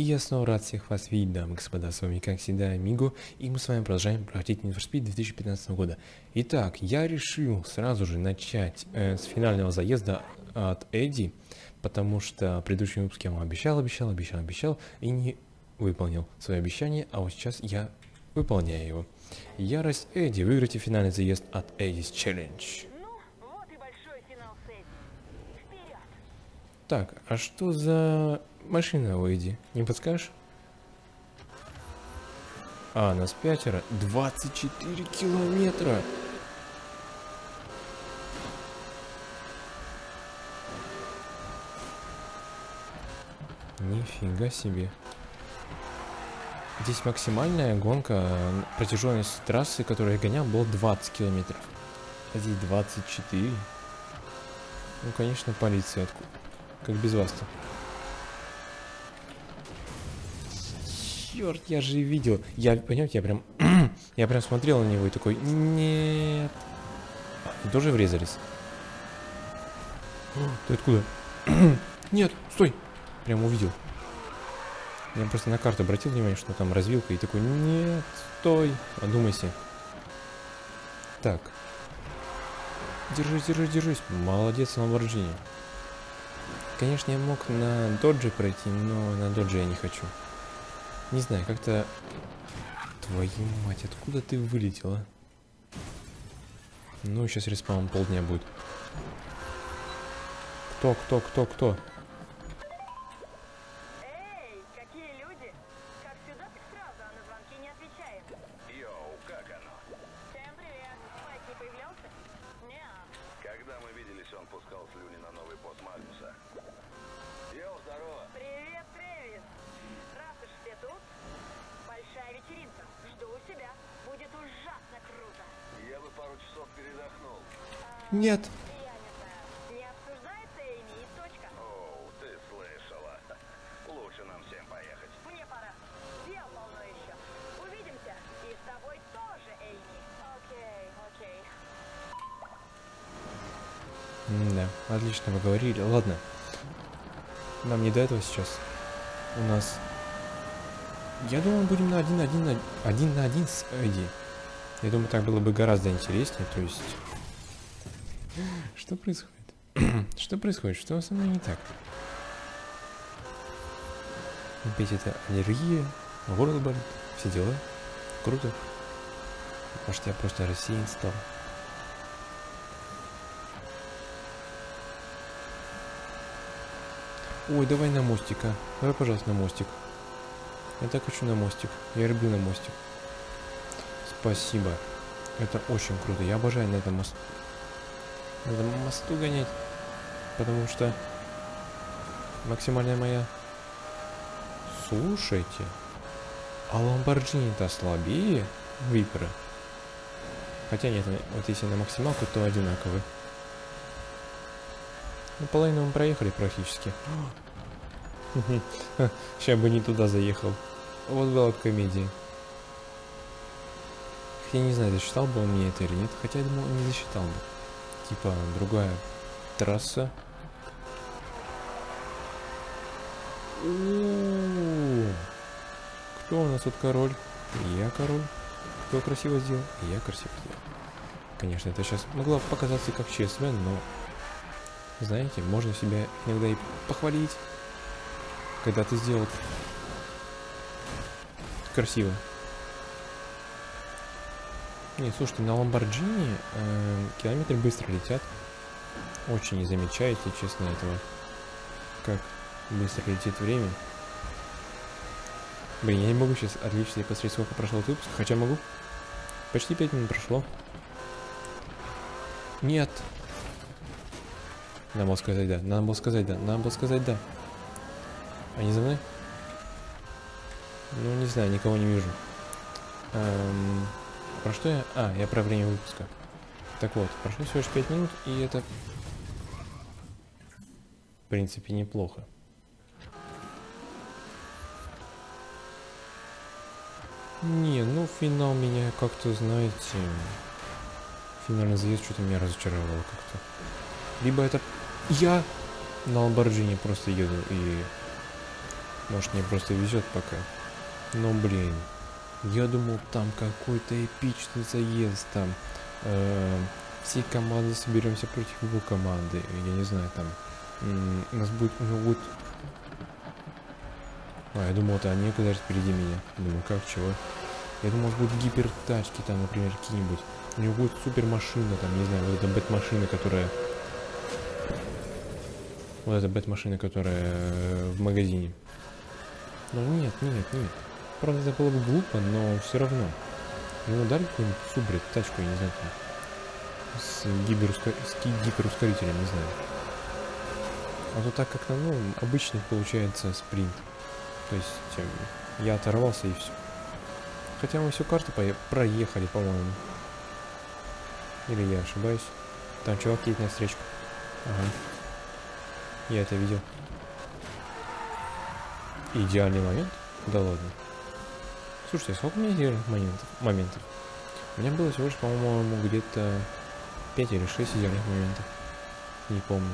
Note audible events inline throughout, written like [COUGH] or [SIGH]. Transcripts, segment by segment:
И я снова рад всех вас видеть, дамы и господа, с вами как всегда Амиго, и мы с вами продолжаем проходить Need for Speed 2015 года. Итак, я решил сразу же начать э, с финального заезда от Эдди, потому что в предыдущем выпуске я вам обещал, обещал, обещал, обещал, и не выполнил свое обещание, а вот сейчас я выполняю его. Ярость Эдди, выиграйте финальный заезд от Эдди's Challenge. Ну, вот и финал! Так, а что за машина Эдди? Не подскажешь? А, нас пятеро. 24 километра. Нифига себе. Здесь максимальная гонка, протяженность трассы, которую я гонял, был 20 километров. А здесь 24. Ну, конечно, полиция. Как без вас-то? Черт, я же видел. Я, понимаете, я прям... [CLEARS THROAT] я прям смотрел на него и такой, нет. Вы тоже врезались? Ты откуда? [CLEARS THROAT] нет, стой. Прям увидел. Я просто на карту обратил внимание, что там развилка, и такой, нет, стой, одумайся. Так. Держись, держись, держись. Молодец, Ламборджини. Конечно, я мог на додже пройти, но на додже я не хочу. Не знаю, как-то... Твою мать, откуда ты вылетела? Ну, сейчас респаун полдня будет. Кто, кто, кто, кто? Отлично поговорили. Ладно. Нам не до этого сейчас. У нас... Я думаю, будем на один один на один на один с Эдди. Я думаю, так было бы гораздо интереснее. То есть... Что происходит? [CLEARS THROAT] Что происходит? Что со мной не так? Опять это аллергия, горло болит, все дела. Круто. Может, я просто рассеян стал. Ой, давай на мостик, а. Давай, пожалуйста, на мостик. Я так хочу на мостик. Я люблю на мостик. Спасибо. Это очень круто. Я обожаю на этом мосту. На этом мосту гонять. Потому что максимальная моя... Слушайте. А Ламборджини-то слабее Випера. Хотя нет, вот если на максималку, то одинаковые. Ну, половину мы проехали практически. Сейчас [LAUGHS] бы не туда заехал. Вот была комедия. Я не знаю, засчитал бы он мне это или нет. Хотя я думаю, он не засчитал бы. Типа, другая трасса. Кто у нас тут король? Я король. Кто красиво сделал? Я красиво сделал. Конечно, это сейчас могло показаться как ЧСВ, но знаете, можно себя иногда и похвалить, когда ты сделал красиво. Не, слушайте, на Ламборджини э, километры быстро летят. Очень не замечаете, честно, этого. Как быстро летит время. Блин, я не могу сейчас отличить и посмотреть, сколько прошло выпуск. Хотя могу. Почти 5 минут прошло. Нет. Надо было сказать да. Надо было сказать да. Надо было сказать да. Они за мной? Ну, не знаю, никого не вижу. Эм, про что я? А, я про время выпуска. Так вот, прошло всего лишь 5 минут, и это... В принципе, неплохо. Не, ну финал меня как-то, знаете... Финальный заезд что-то меня разочаровало как-то. Либо это я на Ламборджини просто еду и Может, мне просто везет пока. Но, блин, я думал, там какой-то эпичный заезд, там э, все команды соберемся против его команды. Я не знаю, там у нас будет, у него будет... А, я думал, это они оказались впереди меня. Думаю, как, чего? Я думал, будут гипертачки там, например, какие-нибудь. У него будет супер машина, там, не знаю, вот эта бэт-машина, которая... Вот эта бэт-машина, которая э, в магазине. Но нет, нет, нет. Правда, это было бы глупо, но все равно. Ему дали какую-нибудь супер тачку, я не знаю, там, с, гиперуска... с ги- гиперускорителем, не знаю. А то так как-то, ну, обычный получается спринт. То есть эм, я оторвался и все. Хотя мы всю карту пое- проехали, по-моему. Или я ошибаюсь. Там чувак едет на встречку. Ага. Я это видел. Идеальный момент? Да ладно. Слушайте, сколько у меня идеальных моментов? моментов? У меня было всего лишь, по-моему, где-то 5 или 6 идеальных моментов. Не помню.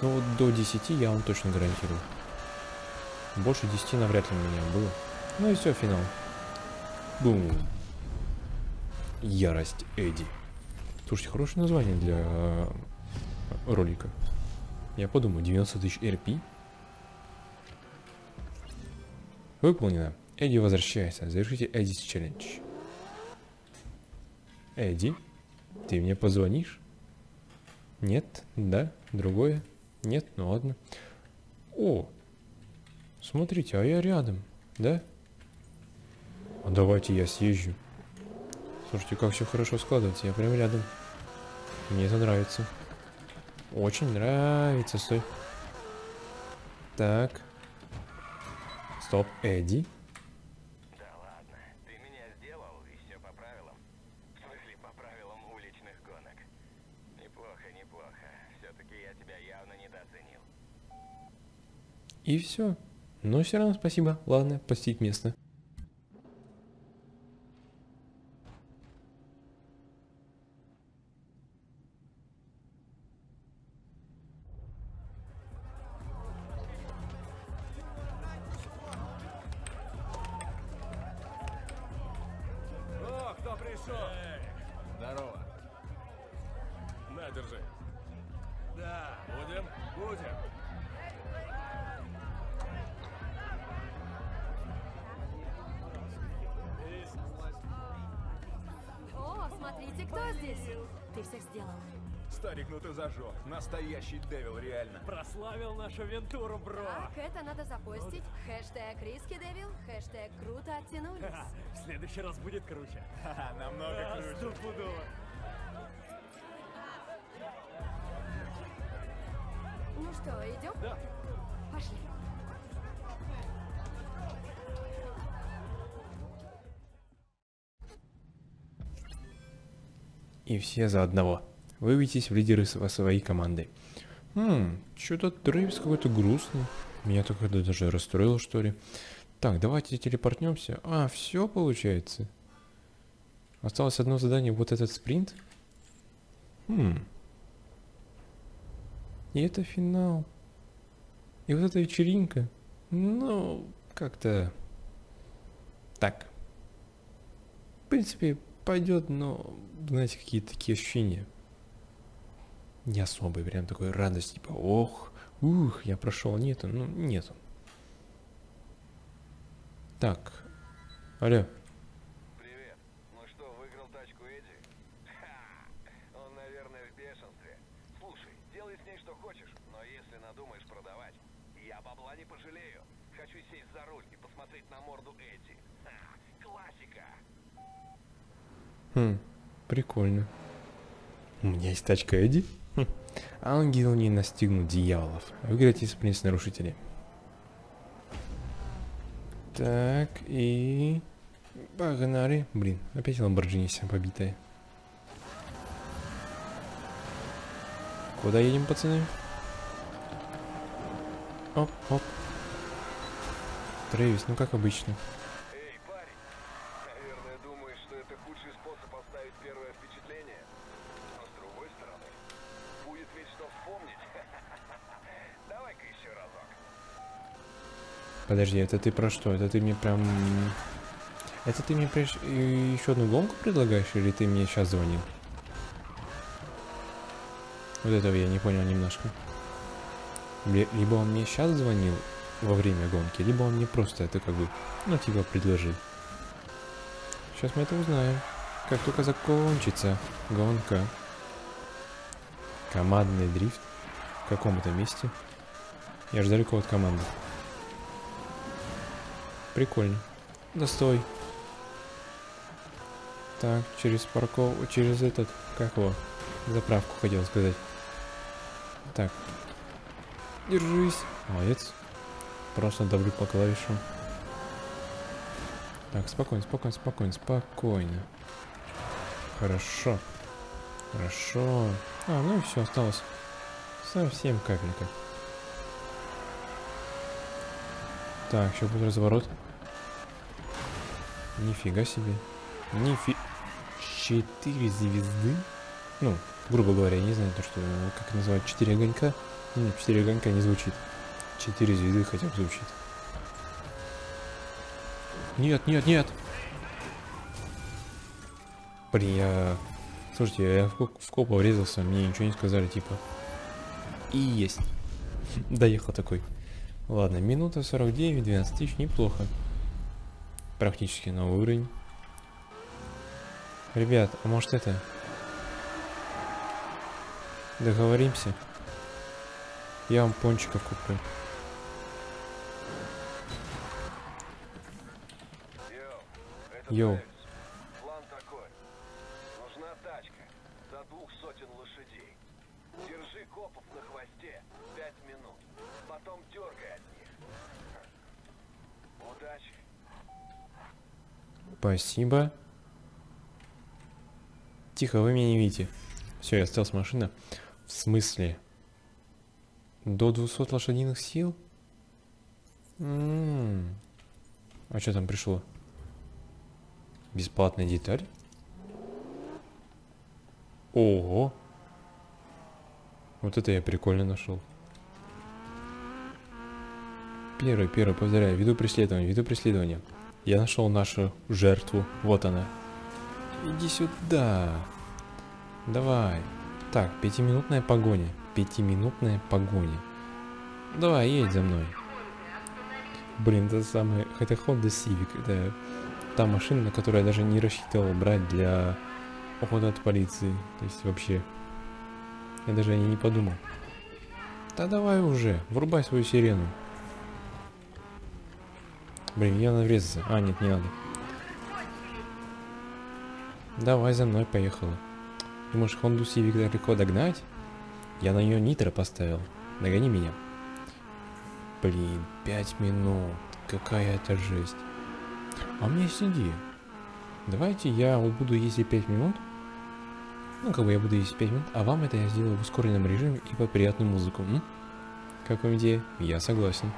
Ну вот до 10 я вам точно гарантирую. Больше 10 навряд ли у меня было. Ну и все, финал. Бум. Ярость Эдди. Слушайте, хорошее название для э, ролика. Я подумаю, 90 тысяч RP. Выполнено. Эдди возвращается. Завершите Эддис челлендж. Эдди, ты мне позвонишь? Нет? Да? Другое? Нет? Ну ладно. О, смотрите, а я рядом, да? А давайте я съезжу. Слушайте, как все хорошо складывается, я прям рядом. Мне это нравится. Очень нравится, стой. Так. Стоп, Эдди. Да ладно, ты меня сделал, и все по правилам. В смысле, по правилам уличных гонок. Неплохо, неплохо. Все-таки я тебя явно недооценил. И все. Но все равно спасибо. Ладно, посетить место. На, держи. Да. Будем? Будем. О, смотрите, кто здесь. Ты всех сделал. Старик, ну ты зажег. Настоящий Девил, реально. Прославил нашу Вентуру, бро! Так, это надо запустить. Хэштег Риски Девил, хэштег Круто оттянулись. Ха, [LAUGHS] в следующий раз будет круче. Ха-ха, намного Да, круче. стопудово. Ну что, идем? Да. Пошли. И все за одного. Выведитесь в лидеры сво- своей команды. Хм, что-то Трэвис какой-то грустный. Меня только это даже расстроило, что ли. Так, давайте телепортнемся. А, все получается. Осталось одно задание, вот этот спринт. Хм. И это финал. И вот эта вечеринка. Ну, как-то... Так. В принципе, пойдет, но, знаете, какие-то такие ощущения. Не особой, прям такой радость, типа, ох, ух, я прошел, нету, ну, нету. Так, алло, Привет. Ну что, выиграл тачку Эдди? Ха! Он, наверное, в бешенстве. Слушай, делай с ней что хочешь, но если надумаешь продавать, я бабла не пожалею. Хочу сесть за руль и посмотреть на морду Эдди. Ха! Классика! Хм, прикольно. У меня есть тачка Эдди? Хм. Ангел не настигнут дьяволов. Выиграйте из принц нарушителей. Так, и... Погнали. Блин, опять Ламборджини вся побитая. Куда едем, пацаны? Оп, оп. Трэвис, ну как обычно. Подожди, это ты про что? Это ты мне прям... Это ты мне приш... еще одну гонку предлагаешь, или ты мне сейчас звонил? Вот этого я не понял немножко. Ли- Либо он мне сейчас звонил во время гонки, либо он мне просто это как бы, ну, типа, предложил. Сейчас мы это узнаем. Как только закончится гонка. Командный дрифт. В каком-то месте. Я же далеко от команды. Прикольно. Да стой. Так, через парков... Через этот... Как его? Заправку хотел сказать. Так. Держись. Молодец. Просто давлю по клавишам. Так, спокойно, спокойно, спокойно, спокойно. Хорошо. Хорошо. А, ну и все, осталось совсем капелька. Так, еще будет разворот. Нифига себе. Нифи... Четыре звезды? Ну, грубо говоря, я не знаю, то, что, как это называют, четыре огонька. Нет, четыре огонька не звучит. Четыре звезды хотя бы звучит. Нет, нет, нет. Блин, я... Слушайте, я в, ко- в копа врезался, мне ничего не сказали, типа. И есть. [LAUGHS] Доехал такой. Ладно, минута 49, 12 тысяч, неплохо. Практически новый уровень. Ребят, а может это... Договоримся? Я вам пончиков куплю. Yo, это Yo. Дэвис. План такой. Нужна тачка до двух сотен лошадей. Держи копов на хвосте пять минут. Потом дергай от них. Удачи. Спасибо. Тихо, вы меня не видите. Все, я стал с машины. В смысле? До 200 лошадиных сил? М. А что там пришло? Бесплатная деталь? Ого! Вот это я прикольно нашел. Первый, первый, повторяю, веду преследование, веду преследование. Я нашел нашу жертву. Вот она. Иди сюда. Давай. Так, пятиминутная погоня. Пятиминутная погоня. Давай, едь за мной. Блин, это самое... Это Honda Civic. Это та машина, на которую я даже не рассчитывал брать для ухода от полиции. То есть вообще... Я даже о ней не подумал. Да давай уже, врубай свою сирену. Блин, я надо врезаться. А, нет, не надо. Давай за мной, поехала. Думаешь, Хонду Civic так легко догнать? Я на нее нитро поставил. Догони меня. Блин, пять минут. Какая это жесть. А есть идея. Давайте я буду ездить 5 минут. Ну, как бы я буду ездить 5 минут, а вам это я сделаю в ускоренном режиме и под приятную музыку. М? Как вам идея? Я согласен.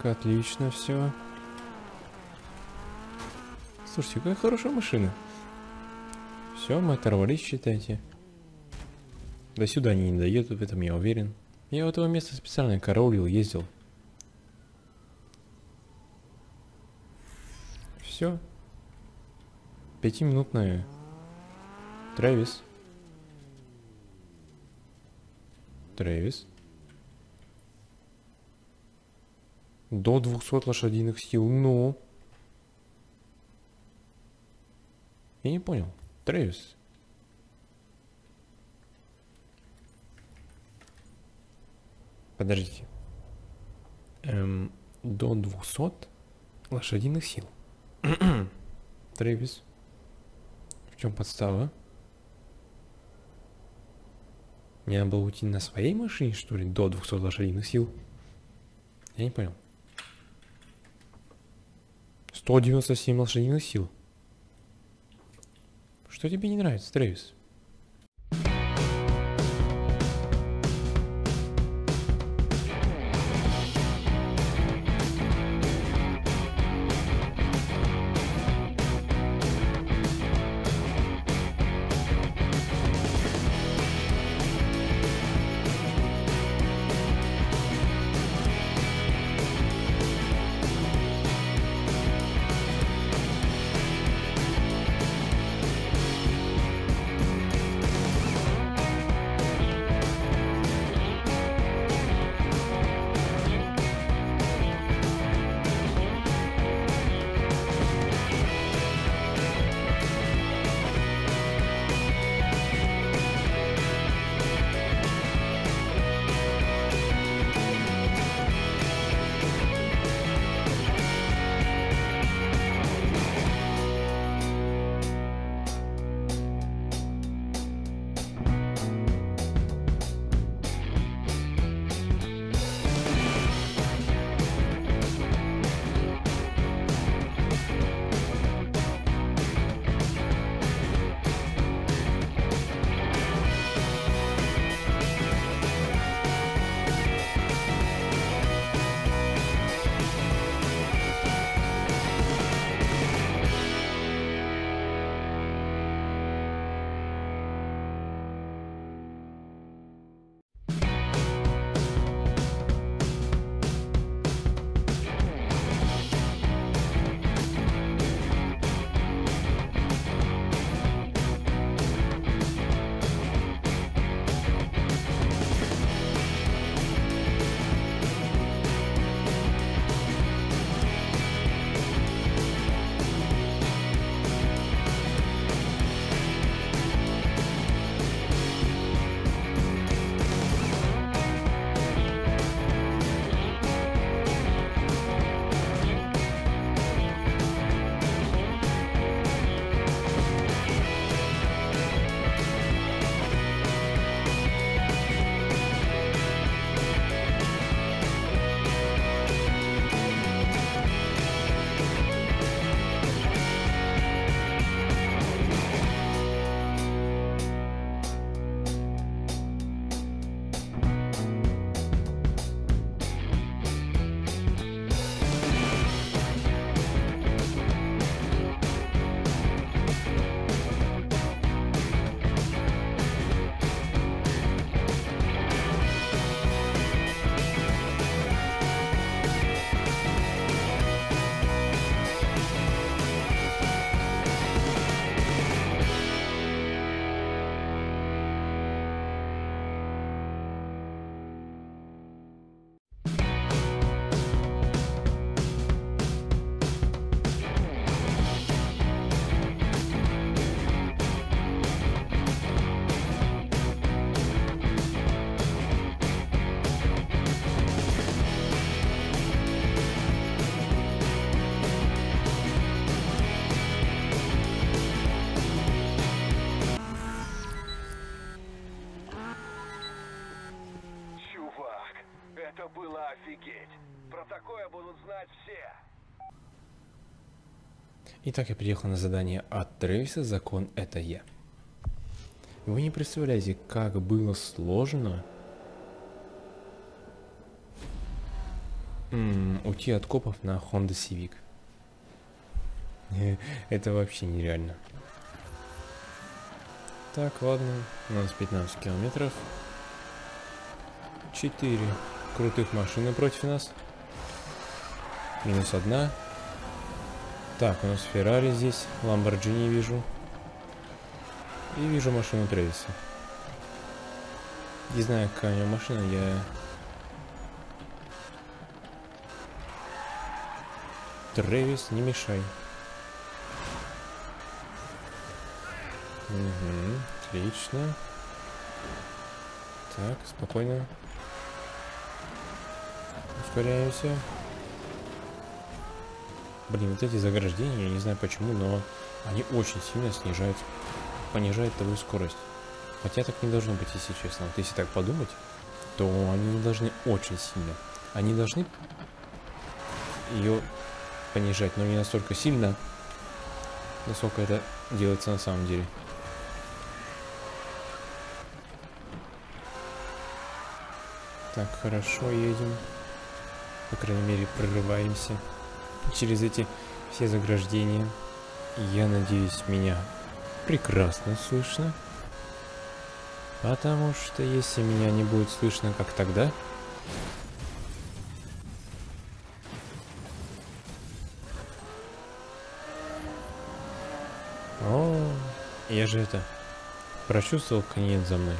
Итак, отлично все. Слушайте, какая хорошая машина. Все, мы оторвались, считайте. До сюда они не доедут, в этом я уверен. Я у этого места специально караулил, ездил. Все. Пятиминутная. Трэвис. Трэвис. До 200 лошадиных сил. Ну. Я не понял. Трэвис. Подождите. Эм, до 200 лошадиных сил. [CLEARS THROAT] Трэвис. В чем подстава? Надо было уйти на своей машине, что ли, до 200 лошадиных сил? Я не понял. 197 лошадиных сил. Что тебе не нравится, Трэвис? Итак, я приехал на задание от Трэвиса «Закон — это я». Вы не представляете, как было сложно м, уйти от копов на Honda Civic. [LAUGHS] Это вообще нереально. Так, ладно. У нас 15 километров. Четыре крутых машины против нас. Минус одна. Так, у нас Феррари здесь. Ламборджини вижу. И вижу машину Трэвиса. Не знаю, какая у него машина, я... Трэвис, не мешай. Угу, отлично. Так, спокойно. Ускоряемся. Блин, вот эти заграждения, я не знаю почему, но они очень сильно снижают, понижают твою скорость. Хотя так не должно быть, если честно. Вот если так подумать, то они должны очень сильно. Они должны ее понижать, но не настолько сильно, насколько это делается на самом деле. Так, хорошо едем. По крайней мере, прорываемся через эти все заграждения. Я надеюсь, меня прекрасно слышно. Потому что если меня не будет слышно, как тогда... О, я же это... Прочувствовал конец за мной.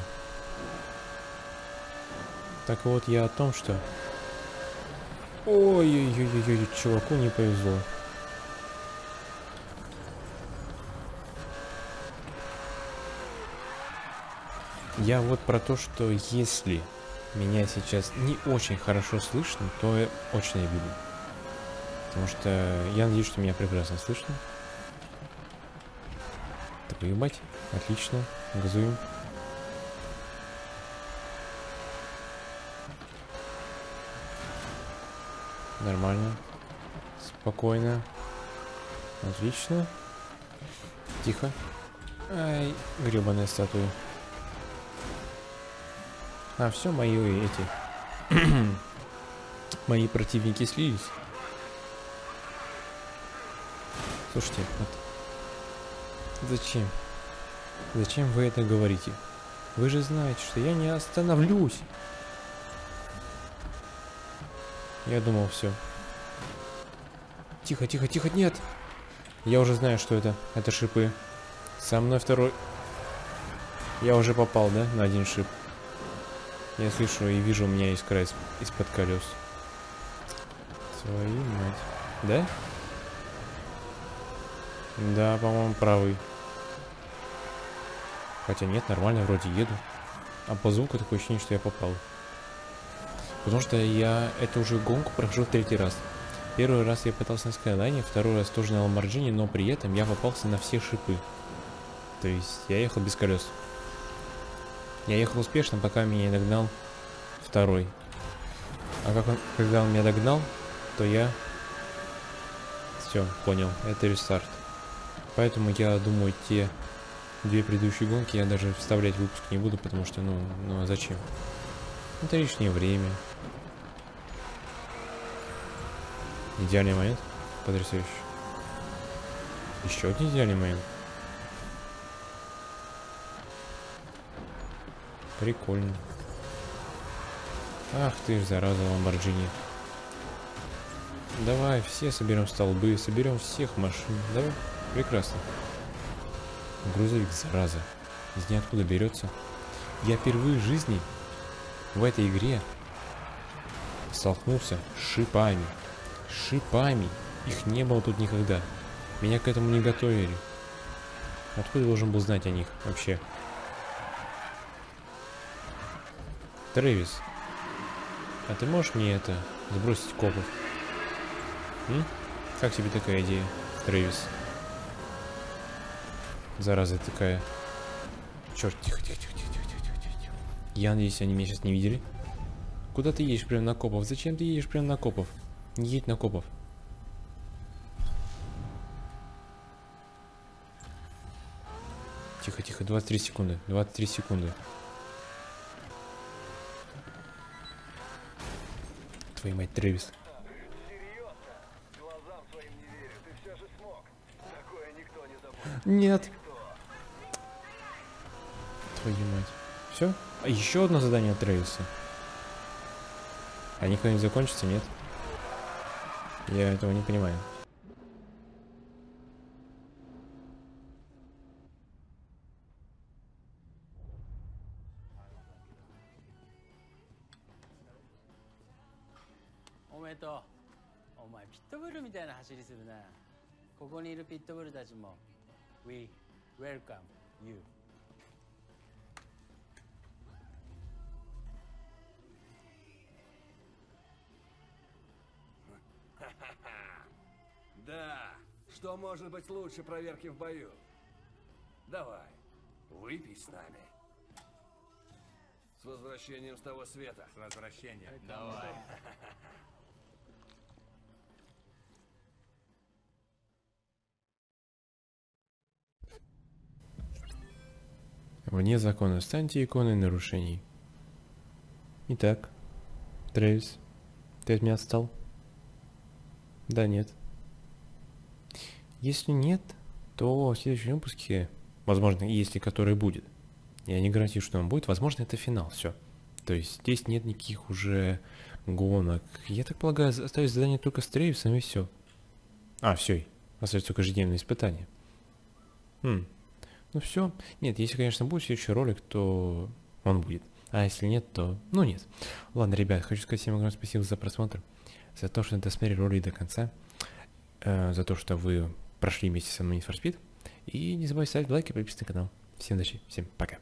Так вот, я о том, что... Ой-ой-ой-ой, чуваку не повезло. Я вот про то, что если меня сейчас не очень хорошо слышно, то я очень обиду. Потому что я надеюсь, что меня прекрасно слышно. Твою мать, отлично, газуем. Нормально. Спокойно. Отлично. Тихо. Ай, гребаная статуя. А, все, мои эти... [CLEARS THROAT] мои противники слились. Слушайте, вот... Зачем? Зачем вы это говорите? Вы же знаете, что я не остановлюсь. Я думал, все. Тихо, тихо, тихо, нет! Я уже знаю, что это. Это шипы. Со мной второй... Я уже попал, да, на один шип. Я слышу и вижу, у меня искра из- из-под колес. Твою мать. Да? Да, по-моему, правый. Хотя нет, нормально, вроде еду. А по звуку такое ощущение, что я попал. Потому что я эту уже гонку прохожу в третий раз. Первый раз я пытался на Скайлайне, второй раз тоже на Ламборджини, но при этом я попался на все шипы. То есть я ехал без колес. Я ехал успешно, пока меня не догнал второй. А как он, когда он меня догнал, то я... Все, понял, это рестарт. Поэтому я думаю, те две предыдущие гонки я даже вставлять выпуск не буду, потому что, ну, ну а зачем? Это лишнее время. Идеальный момент. Потрясающе. Еще один идеальный момент. Прикольно. Ах ты ж, зараза, Ламборджини. Давай, все соберем столбы, соберем всех машин. Давай, прекрасно. Грузовик, зараза. Из ниоткуда берется. Я впервые в жизни в этой игре столкнулся с шипами. Шипами. Их не было тут никогда. Меня к этому не готовили. Откуда должен был знать о них вообще? Трэвис, а ты можешь мне это, сбросить копов? М? Как тебе такая идея, Трэвис? Зараза такая. Черт, тихо, тихо, тихо, тихо, тихо, тихо, тихо. тихо. Я надеюсь, они меня сейчас не видели. Куда ты едешь прямо на копов? Зачем ты едешь прямо на копов? Не едь на копов. Тихо, тихо, 23 секунды, 23 секунды. Твою мать, Трэвис. Нет. Твою мать. Все? А еще одно задание от Трейвиса. А никто не закончится, нет? Я этого не понимаю.おめでとうお前ピットブルみたいな走りするなここにいるピットブルたちも We welcome you Что может быть лучше проверки в бою? Давай, выпей с нами. С возвращением с того света. С возвращением. Давай. Вне закона станьте иконой нарушений. Итак, Трэвис, ты от меня отстал? Да, нет. Если нет, то в следующем выпуске, возможно, если который будет, я не гарантирую, что он будет, возможно, это финал, все. То есть здесь нет никаких уже гонок. Я так полагаю, остается задание только с Трейвисом и все. А, все, остается только ежедневное испытание. Хм, ну все. Нет, если, конечно, будет следующий ролик, то он будет. А если нет, то... Ну нет. Ладно, ребят, хочу сказать всем огромное спасибо за просмотр. За то, что досмотрели ролик до конца. Э, за то, что вы прошли вместе со мной Need for Speed. И не забывайте ставить лайки и подписываться на канал. Всем удачи, всем пока.